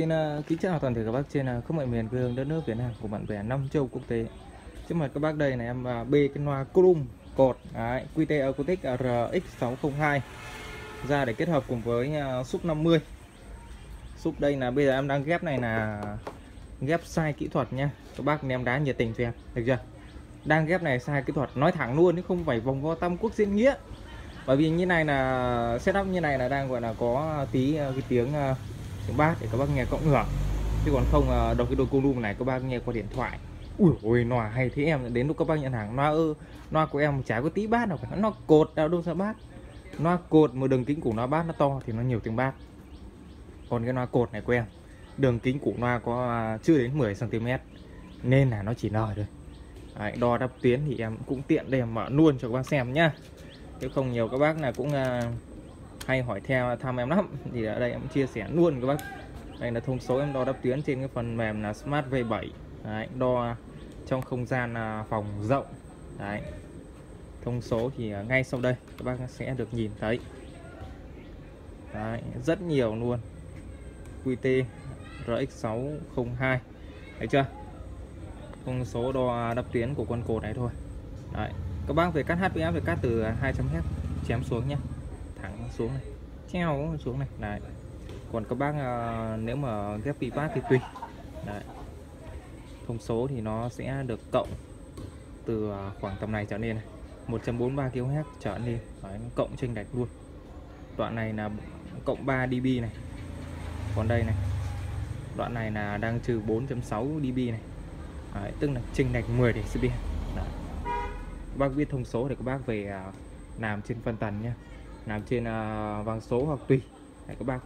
Xin uh, kính chào toàn thể các bác trên uh, khắp mọi miền quê hương đất nước Việt Nam của bạn bè năm châu quốc tế. Trước mặt các bác đây này em à, uh, bê cái loa chrome cột đấy, QT Acoustic RX602 ra để kết hợp cùng với uh, 50. Sub đây là bây giờ em đang ghép này là ghép sai kỹ thuật nha. Các bác em đá nhiệt tình cho em, được chưa? Đang ghép này sai kỹ thuật, nói thẳng luôn chứ không phải vòng vo tam quốc diễn nghĩa. Bởi vì như này là setup như này là đang gọi là có tí uh, cái tiếng uh, tiếng bát để các bác nghe cộng hưởng chứ còn không uh, đọc cái đôi cung này các bác nghe qua điện thoại. Ui ôi nòa hay thế em. Đến lúc các bác nhận hàng loa ơ loa của em chả có tí bát nào cả. Nó cột đâu đâu ra bát. Loa cột mà đường kính của nó bát nó to thì nó nhiều tiếng bát còn cái loa cột này của em đường kính của loa có à, chưa đến 10 cm nên là nó chỉ nở thôi. Đấy, đo đắp tuyến thì em cũng tiện để mở luôn cho các bác xem nhá. Chứ không nhiều các bác là cũng uh, hay hỏi theo thăm em lắm. Thì ở đây em chia sẻ luôn các bác. Đây là thông số em đo đáp tuyến trên cái phần mềm là Smart V7 đấy, đo trong không gian à, phòng rộng. Đấy. Thông số thì à, ngay sau đây các bác sẽ được nhìn thấy. Đấy, rất nhiều luôn. QT RX602 thấy chưa? Thông số đo đáp tuyến của con cột này thôi. Đấy. Các bác về cắt HPF về cắt từ à, 200Hz chém xuống nhé xuống này. Treo xuống này này. Còn các bác uh, nếu mà ghép pipat thì tùy. Đấy. thông số thì nó sẽ được cộng từ à, khoảng tầm này trở lên này. 143 kHz trở lên Đấy, cộng chênh lệch luôn. Đoạn này là cộng 3 dB này. Còn đây này. Đoạn này là đang trừ 4.6 dB này. Đấy, tức là chênh lệch 10 dB. Đấy. các bác biết thông số để các bác về à, làm trên phân tần nhé làm trên à, uh, vàng số hoặc tùy. Đấy, các bác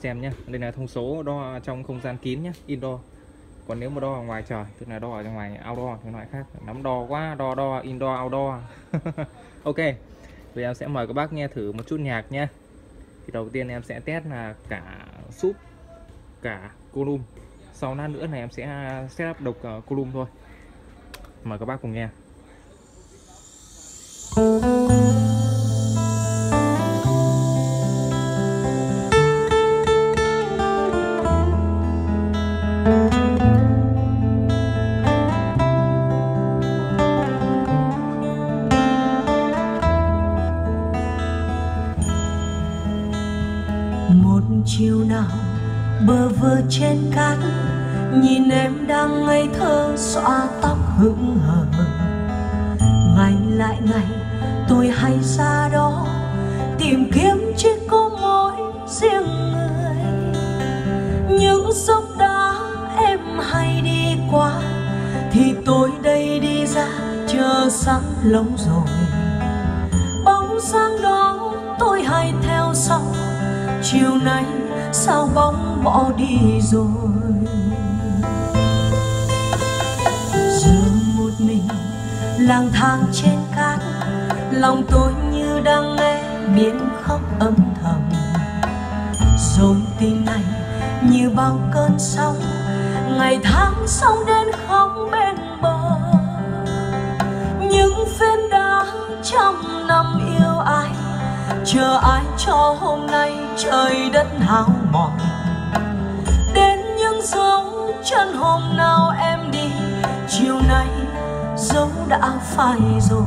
xem nhé đây là thông số đo trong không gian kín nhé indoor. Còn nếu mà đo ở ngoài trời tức là đo ở ngoài outdoor thì loại khác. Nắm đo quá đo đo indoor outdoor. Ok bây em sẽ mời các bác nghe thử một chút nhạc nhé thì đầu tiên em sẽ test là cả súp cả column sau lát nữa này em sẽ à, setup độc à, uh, column thôi. Mời các bác cùng nghe. chiều lại ngày, tôi hay ra đó tìm kiếm chỉ có mỗi riêng người. Những dốc đá em hay đi qua thì tôi đây đi ra chờ sáng lâu rồi. Bóng sáng đó tôi hay theo sau, chiều nay sao bóng bỏ đi rồi? Lang thang trên cát. Lòng tôi như đang nghe biển khóc âm thầm. Dồn tin này như bao cơn sóng. Ngày tháng sóng đến không bên bờ. Những phên đá trăm năm yêu ai. Chờ ai cho hôm nay trời đất hao mòn. Đến những dấu chân hôm nào em đi. Chiều nay dấu đã phai rồi.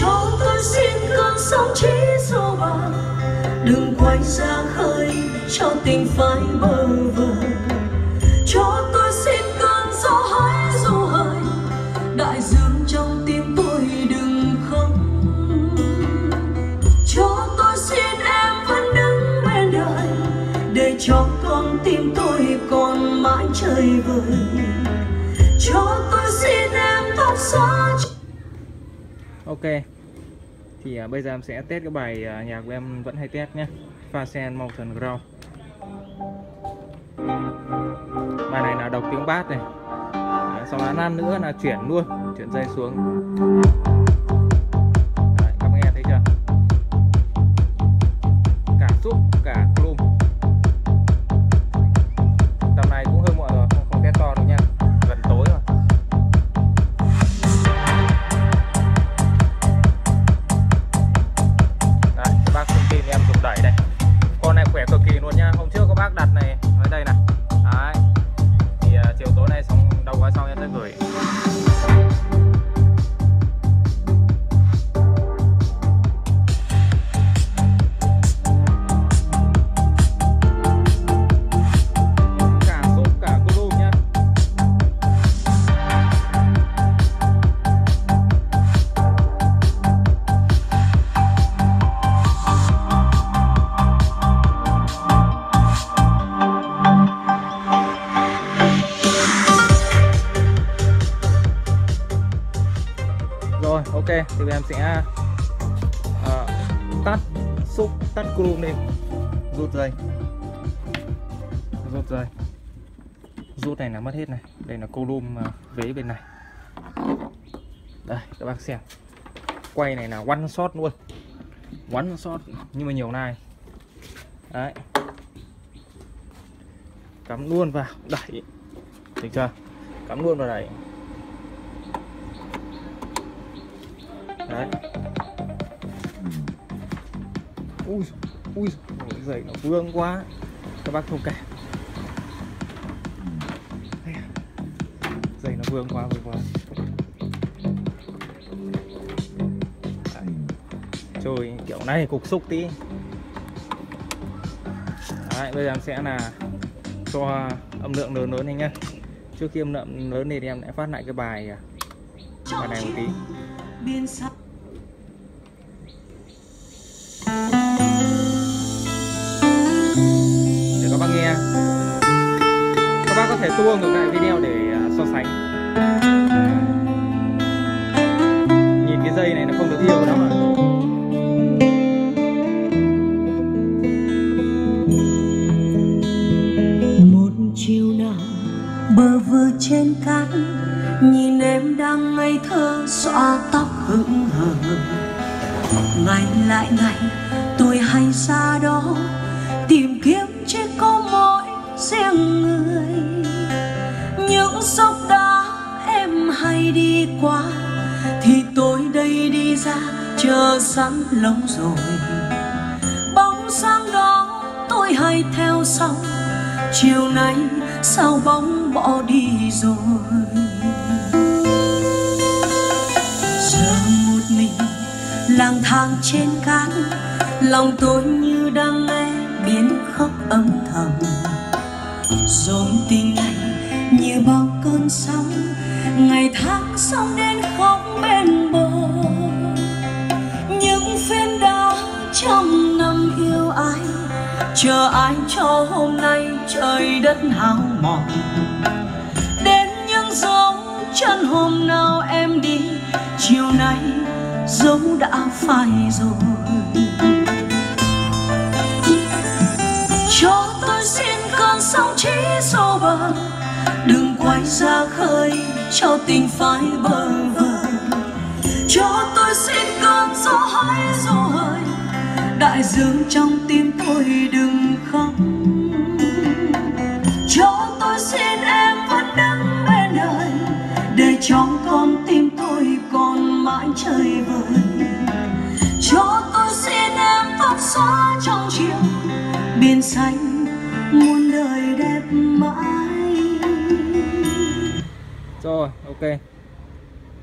Cho tôi xin cơn sóng chỉ dù bằng đừng quay ra khơi cho tình phai bơ vơ ok. Thì à, bây giờ em sẽ test cái bài à, nhạc của em vẫn hay test nhé. Fasen Mountain Ground. Bài này là đọc tiếng bass này. À, sau đó lát nữa là chuyển luôn chuyển dây xuống. Thì em sẽ uh, tắt xúc tắt chrome đi. Rút dây. Rút dây. Rút này là mất hết này. Đây là chrome uh, vế bên này. Đây các bác xem. Quay này là one shot luôn. One shot nhưng mà nhiều này. Đấy. Cắm luôn vào. Đẩy. Được chưa? Cắm luôn vào đẩy. Đấy. Ui ui giày nó vương quá. Các bác thông cảm giày nó vương quá vương quá. Trời kiểu này cục xúc tí. Đấy, bây giờ em sẽ là cho âm lượng lớn lớn này nhá. Trước khi âm lượng lớn này thì em sẽ phát lại cái bài bài này một tí để các bác nghe. Các bác có thể tua ngược lại video để à, so sánh. Nhìn cái dây này nó không được yêu lắm ạ một chiều nào bờ vừa trên cát. Nhìn em đang ngây thơ xõa tóc hững hờ. Ngày lại ngày tôi hay xa đó tìm kiếm chỉ có mỗi riêng người. Những dốc đá em hay đi qua, thì tôi đây đi ra, chờ sẵn lâu rồi. Bóng sáng đó tôi hay theo sau, chiều nay sao bóng bỏ đi rồi? Giờ một mình, lang thang trên cát, lòng tôi như đang nghe âm thầm. Dồn tình này như bao cơn sóng, ngày tháng sóng đến khóc bên bờ. Những phen đã trong năm yêu ai, chờ ai cho hôm nay trời đất hao mòn. Đến những dấu chân hôm nào em đi, chiều nay dấu đã phai rồi. Xô bờ đừng quay ra khơi cho tình phai bờ vờ cho tôi xin cơn gió hãy du hời. Đại dương trong tim tôi đừng khóc. Cho tôi xin em vẫn đứng bên đời. Để trong con tim tôi còn mãi chơi vơi cho tôi xin em tóc xóa trong chiều. Biển xanh đẹp mãi. Rồi ok.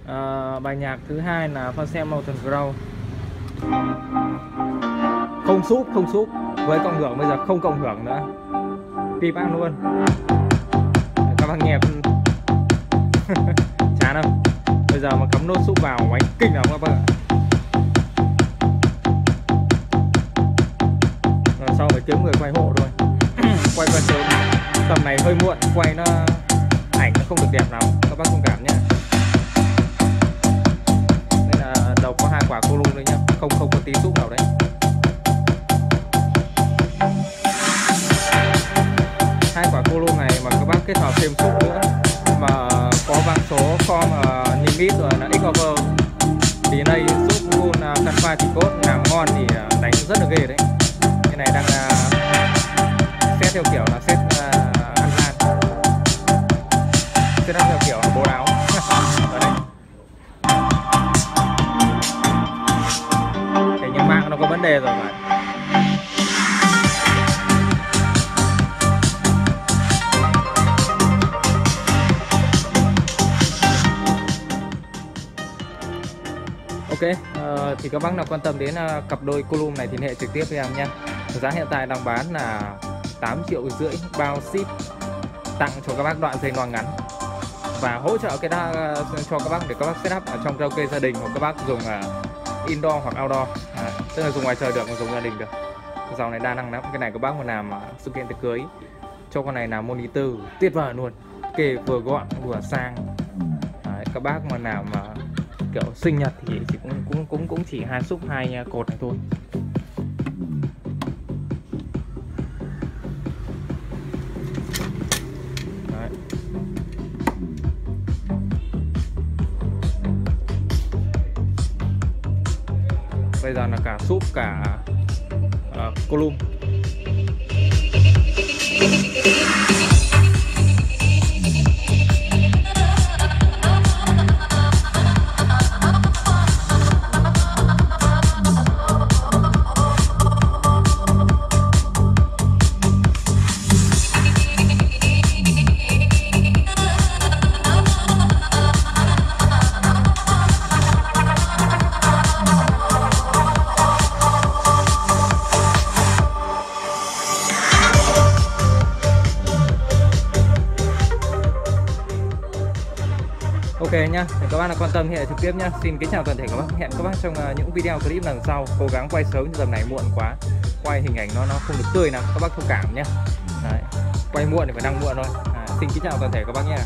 À, bài nhạc thứ hai là Falsetto Mountain Grow. Không súp không súp. Với cộng hưởng bây giờ không cộng hưởng nữa. Pip ăn luôn. Các bạn nghe. Chán không? Bây giờ mà cắm nốt súp vào máy kinh lắm các bạn hơi muộn quay nó ảnh nó không được đẹp lắm. Các bác thông cảm nhé đây là đầu có hai quả cô luôn đấy nhá. Không không có tí xúc nào đấy. Hai quả cô này mà các bác kết hợp thêm xúc nữa mà có vang số form ờ, uh, limit rồi là x over thì đây xúc luôn uh, căn thì cốt làm ngon thì uh, đánh rất là ghê đấy. Cái này đang uh, xét theo kiểu là xét xét theo kiểu là bố đáo ở đây. Thế nhưng mạng nó có vấn đề rồi mà. Ok, uh, thì các bác nào quan tâm đến uh, cặp đôi column này thì liên hệ trực tiếp với em nha. Giá hiện tại đang bán là 8 triệu rưỡi bao ship tặng cho các bác đoạn dây loa ngắn và hỗ trợ cái đa cho các bác để các bác setup ở trong karaoke gia đình hoặc các bác dùng uh, indoor hoặc outdoor. À, tức là dùng ngoài trời được và dùng gia đình được. Dòng này đa năng lắm. Cái này các bác mà làm uh, sự kiện tiệc cưới cho con này là monitor tuyệt vời luôn. Kề vừa gọn vừa sang. Đấy, các bác mà nào mà kiểu sinh nhật thì chỉ cũng cũng cũng cũng chỉ hai xúc hai cột này thôi. Bây giờ là cả súp cả ờ, uh, column đấy nhá. Để các bác nào quan tâm. Hệ trực tiếp nhá. Xin kính chào toàn thể các bác. Hẹn các bác trong à, những video clip lần sau. Cố gắng quay sớm như tầm này muộn quá. Quay hình ảnh nó nó không được tươi lắm các bác thông cảm nhá. Đấy. quay muộn thì phải đăng muộn thôi. À, xin kính chào toàn thể các bác nhé